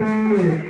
Thank